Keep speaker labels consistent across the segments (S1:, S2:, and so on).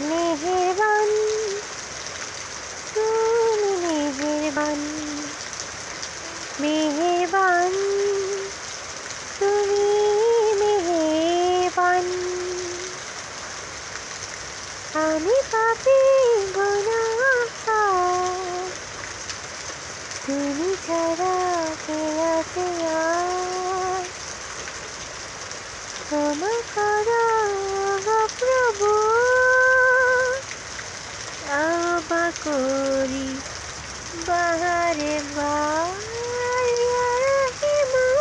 S1: মেহেরবান তুমি মেহেরবান মেহেরবান তুমি মেহেরবান। আমি পাপি গুনাহগার তুমি ছাড়া কে আছে আর? আবা করি। বাহারে বার ইয়া রহিমান,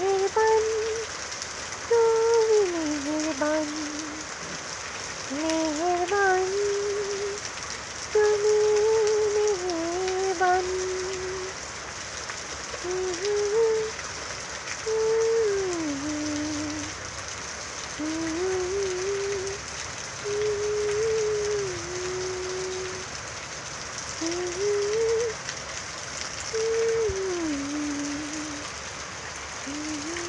S1: মেহেরবান তুমি Mm-hmm.